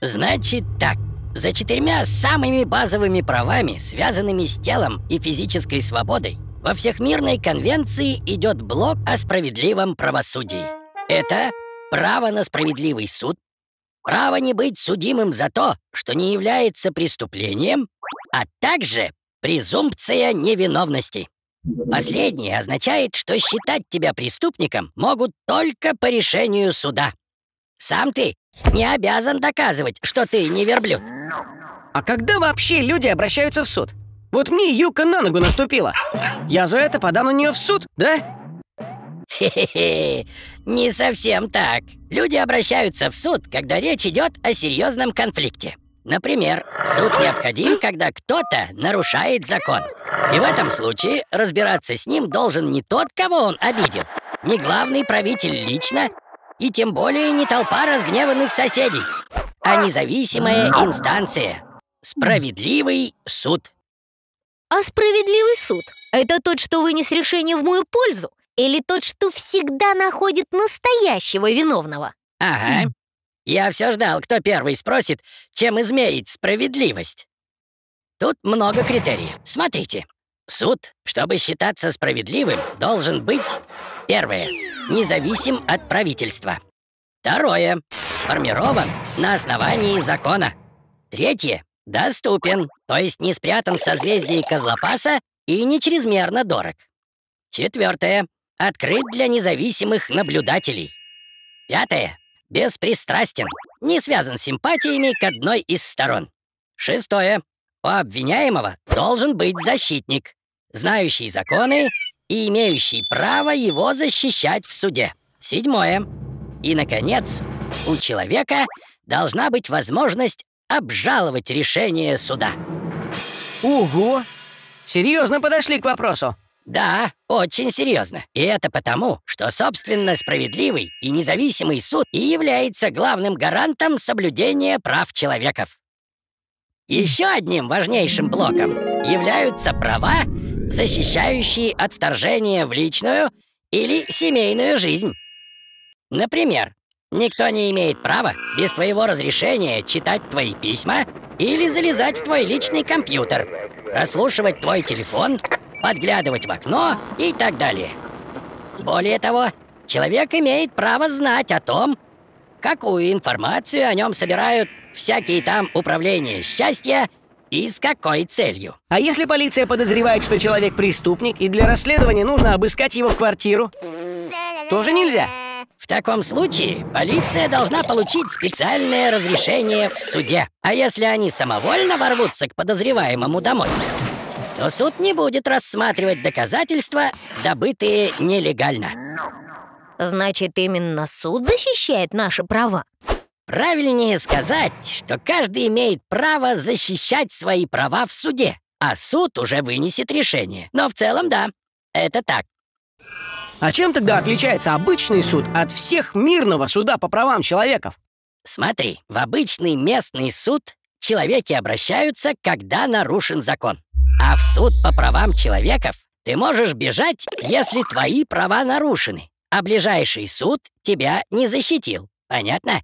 Значит так. За четырьмя самыми базовыми правами, связанными с телом и физической свободой, во Всехмирной конвенции идет блок о справедливом правосудии. Это право на справедливый суд, право не быть судимым за то, что не является преступлением, а также презумпция невиновности. Последнее означает, что считать тебя преступником могут только по решению суда. Сам ты не обязан доказывать, что ты не верблюд. А когда вообще люди обращаются в суд? Вот мне Юка на ногу наступила. Я за это подам на нее в суд, да? Хе-хе-хе, не совсем так. Люди обращаются в суд, когда речь идет о серьезном конфликте. Например, суд необходим, когда кто-то нарушает закон. И в этом случае разбираться с ним должен не тот, кого он обидел, не главный правитель лично, и тем более не толпа разгневанных соседей, а независимая инстанция — справедливый суд. А справедливый суд — это тот, что вынес решение в мою пользу? Или тот, что всегда находит настоящего виновного? Ага. Я все ждал, кто первый спросит, чем измерить справедливость. Тут много критериев. Смотрите. Суд, чтобы считаться справедливым, должен быть, первое, независим от правительства. Второе, сформирован на основании закона. Третье, доступен, то есть не спрятан в созвездии Козлопаса и не чрезмерно дорог. Четвертое, открыт для независимых наблюдателей. Пятое, беспристрастен, не связан с симпатиями к одной из сторон. Шестое, у обвиняемого должен быть защитник, знающий законы и имеющий право его защищать в суде. Седьмое. И, наконец, у человека должна быть возможность обжаловать решение суда. Ого! Серьезно подошли к вопросу. Да, очень серьезно. И это потому, что, собственно, справедливый и независимый суд и является главным гарантом соблюдения прав человеков. Еще одним важнейшим блоком являются права, защищающие от вторжения в личную или семейную жизнь. Например, никто не имеет права без твоего разрешения читать твои письма или залезать в твой личный компьютер, прослушивать твой телефон, подглядывать в окно и так далее. Более того, человек имеет право знать о том, какую информацию о нем собирают всякие там управления счастья и с какой целью. А если полиция подозревает, что человек преступник, и для расследования нужно обыскать его квартиру, тоже нельзя? В таком случае полиция должна получить специальное разрешение в суде. А если они самовольно ворвутся к подозреваемому домой, то суд не будет рассматривать доказательства, добытые нелегально. Значит, именно суд защищает наши права? Правильнее сказать, что каждый имеет право защищать свои права в суде, а суд уже вынесет решение. Но в целом, да, это так. А чем тогда отличается обычный суд от всех мирного суда по правам человеков? Смотри, в обычный местный суд человеки обращаются, когда нарушен закон. А в суд по правам человеков ты можешь бежать, если твои права нарушены, а ближайший суд тебя не защитил. Понятно?